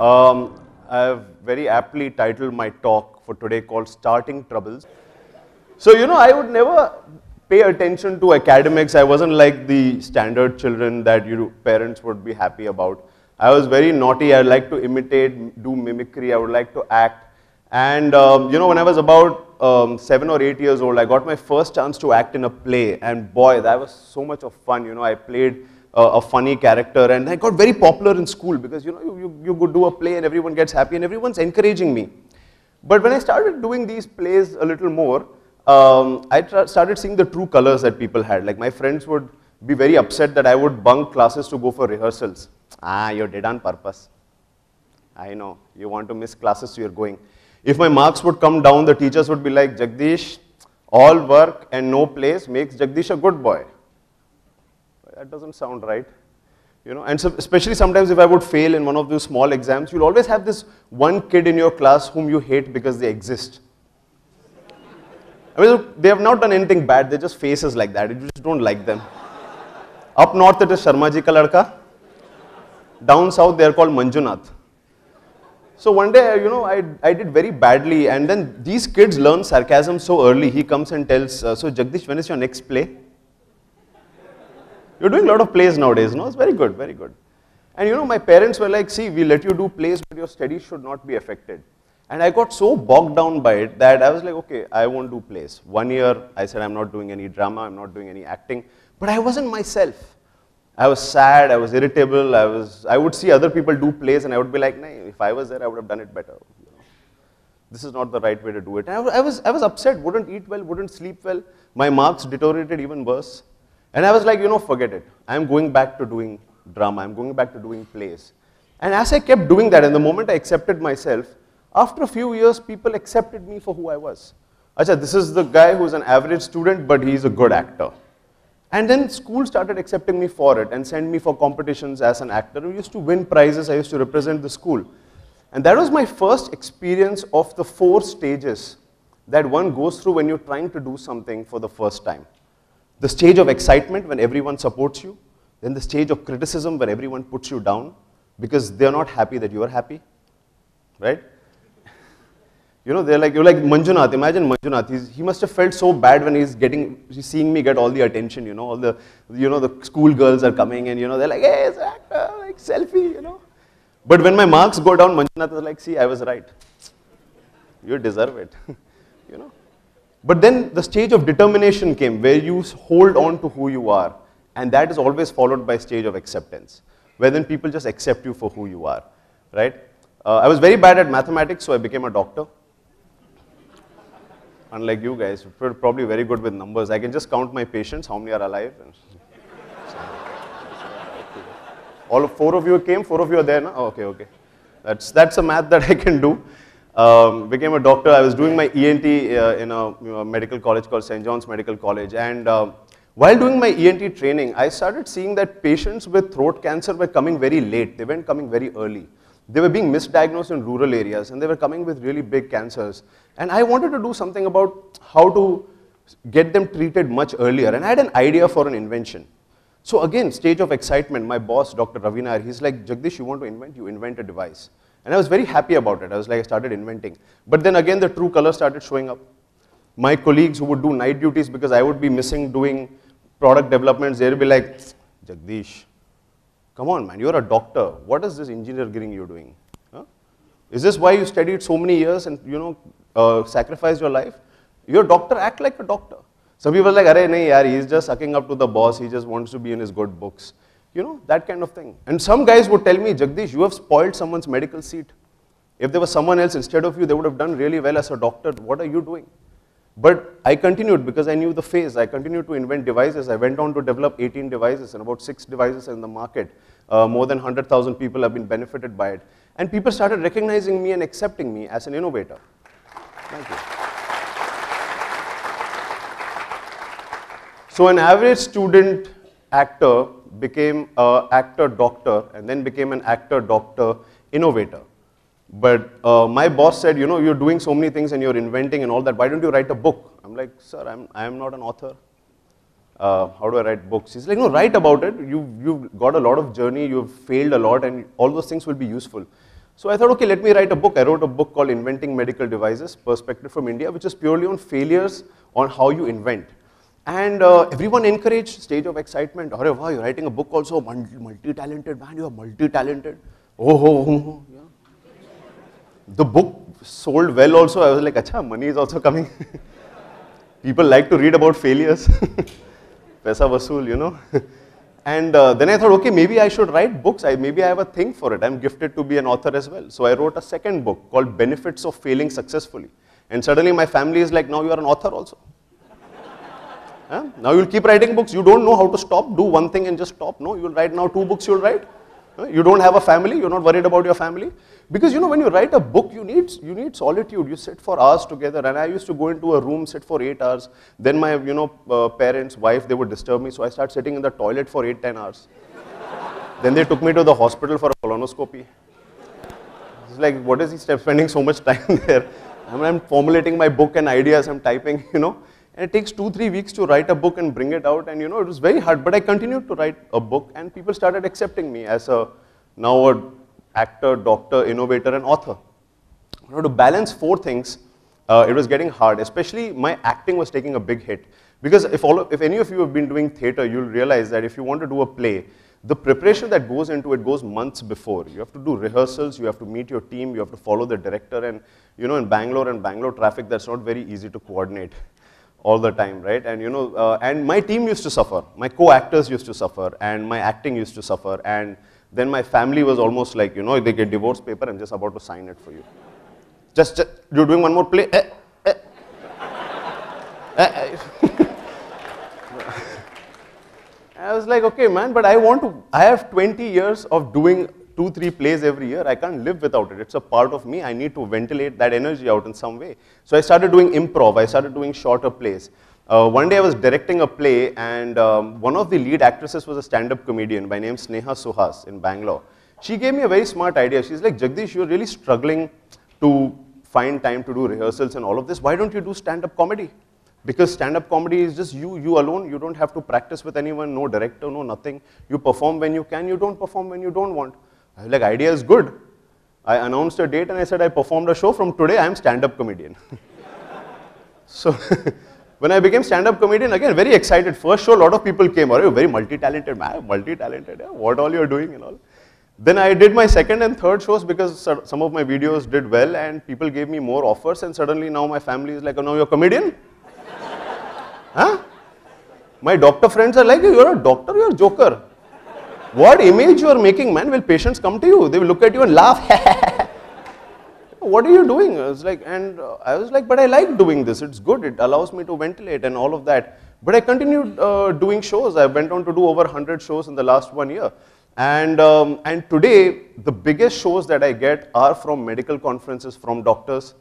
Um, I have very aptly titled my talk for today called Starting Troubles. So, you know, I would never pay attention to academics. I wasn't like the standard children that your parents would be happy about. I was very naughty. I like to imitate, do mimicry. I would like to act. And, um, you know, when I was about um, seven or eight years old, I got my first chance to act in a play. And boy, that was so much of fun. You know, I played a funny character and I got very popular in school because, you know, you, you, you do a play and everyone gets happy and everyone's encouraging me. But when I started doing these plays a little more, um, I started seeing the true colors that people had. Like my friends would be very upset that I would bunk classes to go for rehearsals. Ah, you did on purpose. I know, you want to miss classes, so you're going. If my marks would come down, the teachers would be like, Jagdish, all work and no plays makes Jagdish a good boy. That doesn't sound right. You know, and so especially sometimes if I would fail in one of those small exams, you'll always have this one kid in your class whom you hate because they exist. I mean, they have not done anything bad, they're just faces like that. You just don't like them. Up north, it is Sharmaji ka ladka. Down south, they are called Manjunath. So one day, you know, I, I did very badly, and then these kids learn sarcasm so early. He comes and tells, uh, So, Jagdish, when is your next play? You're doing a lot of plays nowadays, no? It's very good, very good. And you know, my parents were like, See, we let you do plays, but your studies should not be affected. And I got so bogged down by it that I was like, okay, I won't do plays. One year, I said, I'm not doing any drama, I'm not doing any acting. But I wasn't myself. I was sad, I was irritable, I, was, I would see other people do plays and I would be like, nah, if I was there, I would have done it better. This is not the right way to do it. I, was, I was upset, wouldn't eat well, wouldn't sleep well. My marks deteriorated even worse. And I was like, you know, forget it. I'm going back to doing drama, I'm going back to doing plays. And as I kept doing that, and the moment I accepted myself, after a few years, people accepted me for who I was. I said, this is the guy who's an average student, but he's a good actor. And then school started accepting me for it and send me for competitions as an actor. I used to win prizes, I used to represent the school. And that was my first experience of the four stages that one goes through when you're trying to do something for the first time. The stage of excitement when everyone supports you, then the stage of criticism when everyone puts you down because they're not happy that you are happy, right? You know, they're like, you're like Manjunath, imagine Manjunath, he's, he must have felt so bad when he's getting, he's seeing me get all the attention, you know, all the, you know, the school girls are coming and, you know, they're like, hey, it's actor, like selfie, you know. But when my marks go down, Manjunath is like, see, I was right. You deserve it, you know. But then the stage of determination came where you hold on to who you are. And that is always followed by stage of acceptance, where then people just accept you for who you are, right? Uh, I was very bad at mathematics, so I became a doctor unlike you guys, probably very good with numbers. I can just count my patients, how many are alive. All of four of you came, four of you are there now? Oh, okay, okay. That's, that's a math that I can do. Um, became a doctor. I was doing my ENT uh, in a you know, medical college called St. John's Medical College. And uh, while doing my ENT training, I started seeing that patients with throat cancer were coming very late. They weren't coming very early. They were being misdiagnosed in rural areas and they were coming with really big cancers. And I wanted to do something about how to get them treated much earlier. And I had an idea for an invention. So again, stage of excitement, my boss, Dr. Ravi Nair, he's like, Jagdish, you want to invent? You invent a device. And I was very happy about it. I was like, I started inventing. But then again, the true color started showing up. My colleagues who would do night duties because I would be missing doing product developments, they'd be like, Jagdish, Come on, man, you're a doctor. What is this engineering you're doing? Huh? Is this why you studied so many years and, you know, uh, sacrificed your life? You're a doctor, act like a doctor. Some people are like, Arey, nahi, yaar, he's just sucking up to the boss, he just wants to be in his good books. You know, that kind of thing. And some guys would tell me, Jagdish, you have spoiled someone's medical seat. If there was someone else instead of you, they would have done really well as a doctor. What are you doing? But I continued because I knew the phase. I continued to invent devices. I went on to develop 18 devices and about six devices in the market. Uh, more than 100,000 people have been benefited by it. And people started recognizing me and accepting me as an innovator. Thank you. So an average student actor became an actor doctor and then became an actor doctor innovator. But uh, my boss said, you know, you're doing so many things and you're inventing and all that. Why don't you write a book? I'm like, sir, I'm, I'm not an author. uh, how do I write books? He's like, no, write about it. You, you've got a lot of journey, you've failed a lot, and all those things will be useful. So I thought, okay, let me write a book. I wrote a book called Inventing Medical Devices, Perspective from India, which is purely on failures on how you invent. And uh, everyone encouraged stage of excitement. Oh, wow, you're writing a book also, multi-talented man, you are multi-talented. Oh, oh, oh, oh, yeah. The book sold well also. I was like, acha, money is also coming. People like to read about failures. Pesa vasool, you know. And uh, then I thought, okay, maybe I should write books. I, maybe I have a thing for it. I'm gifted to be an author as well. So I wrote a second book called Benefits of Failing Successfully. And suddenly my family is like, now you are an author also. Huh? Now you'll keep writing books. You don't know how to stop. Do one thing and just stop. No, you'll write now two books you'll write. You don't have a family, you're not worried about your family. Because you know, when you write a book, you need, you need solitude. You sit for hours together. And I used to go into a room, sit for eight hours. Then my you know, uh, parents, wife, they would disturb me. So I start sitting in the toilet for eight, ten hours. then they took me to the hospital for a colonoscopy. It's like, what is he spending so much time there? I mean, I'm formulating my book and ideas, I'm typing, you know. And it takes two, three weeks to write a book and bring it out. And you know, it was very hard. But I continued to write a book and people started accepting me as a now a actor, doctor, innovator, and author. You Now to balance four things, uh, it was getting hard. Especially my acting was taking a big hit. Because if, all of, if any of you have been doing theater, you'll realize that if you want to do a play, the preparation that goes into it goes months before. You have to do rehearsals, you have to meet your team, you have to follow the director, and you know, in Bangalore and Bangalore traffic, that's not very easy to coordinate all the time, right? And you know, uh, and my team used to suffer, my co-actors used to suffer, and my acting used to suffer, and then my family was almost like, you know, they get divorce paper, I'm just about to sign it for you. Just, just you're doing one more play. Eh, eh. eh, eh. I was like, okay, man, but I want to, I have 20 years of doing two, three plays every year. I can't live without it. It's a part of me. I need to ventilate that energy out in some way. So I started doing improv. I started doing shorter plays. Uh, one day I was directing a play and um, one of the lead actresses was a stand-up comedian by name Sneha Suhas in Bangalore. She gave me a very smart idea. She's like, Jagdish, you're really struggling to find time to do rehearsals and all of this. Why don't you do stand-up comedy? Because stand-up comedy is just you, you alone. You don't have to practice with anyone, no director, no nothing. You perform when you can, you don't perform when you don't want. I was like, idea is good. I announced a date and I said I performed a show. From today, I am stand-up comedian. so when I became stand-up comedian, again, very excited. First show, a lot of people came. Are you very multi-talented man? Multi-talented. Yeah? What all you're doing and all. Then I did my second and third shows because some of my videos did well and people gave me more offers and suddenly now my family is like, oh, now you're a comedian? huh? My doctor friends are like, you're a doctor, you're a joker what image you are making, man, will patients come to you? They will look at you and laugh. what are you doing? I was like, and uh, I was like, but I like doing this. It's good. It allows me to ventilate and all of that. But I continued uh, doing shows. I went on to do over 100 shows in the last one year. And, um, and today, the biggest shows that I get are from medical conferences, from doctors.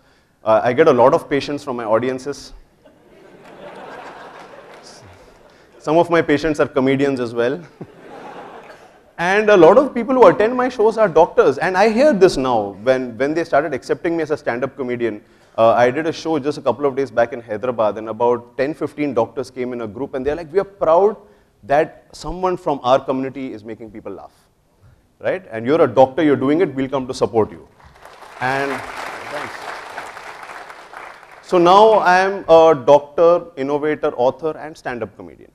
Uh, I get a lot of patients from my audiences. Some of my patients are comedians as well. And a lot of people who attend my shows are doctors. And I hear this now when, when they started accepting me as a stand-up comedian. Uh, I did a show just a couple of days back in Hyderabad and about 10, 15 doctors came in a group and they're like, we are proud that someone from our community is making people laugh. Right? And you're a doctor, you're doing it, we'll come to support you. And thanks. So now I am a doctor, innovator, author, and stand-up comedian.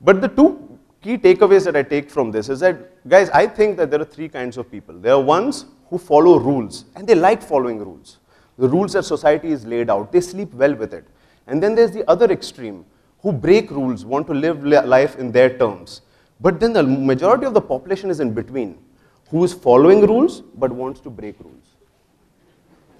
But the two key takeaways that I take from this is that, guys, I think that there are three kinds of people. There are ones who follow rules, and they like following rules. The rules that society is laid out, they sleep well with it. And then there's the other extreme, who break rules, want to live life in their terms. But then the majority of the population is in between, who is following rules but wants to break rules.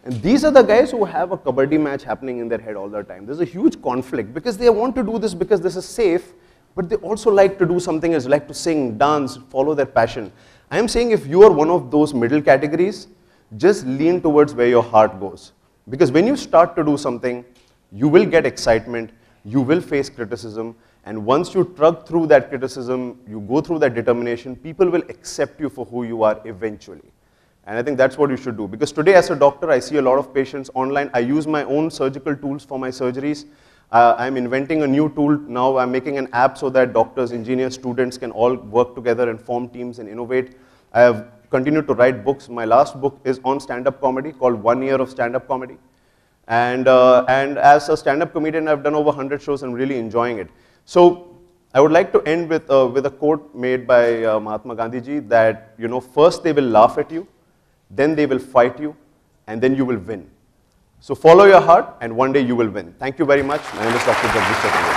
And these are the guys who have a kabaddi match happening in their head all the time. There's a huge conflict because they want to do this because this is safe, but they also like to do something else, like to sing, dance, follow their passion. I am saying if you are one of those middle categories, just lean towards where your heart goes. Because when you start to do something, you will get excitement, you will face criticism, and once you trug through that criticism, you go through that determination, people will accept you for who you are eventually. And I think that's what you should do. Because today as a doctor, I see a lot of patients online. I use my own surgical tools for my surgeries. Uh, I'm inventing a new tool now. I'm making an app so that doctors, engineers, students can all work together and form teams and innovate. I have continued to write books. My last book is on stand-up comedy called One Year of Stand-Up Comedy. And, uh, and as a stand-up comedian, I've done over 100 shows and really enjoying it. So I would like to end with, uh, with a quote made by uh, Mahatma Gandhiji that, you know, first they will laugh at you, then they will fight you, and then you will win. So follow your heart, and one day you will win. Thank you very much. My name is Dr. Jagdish.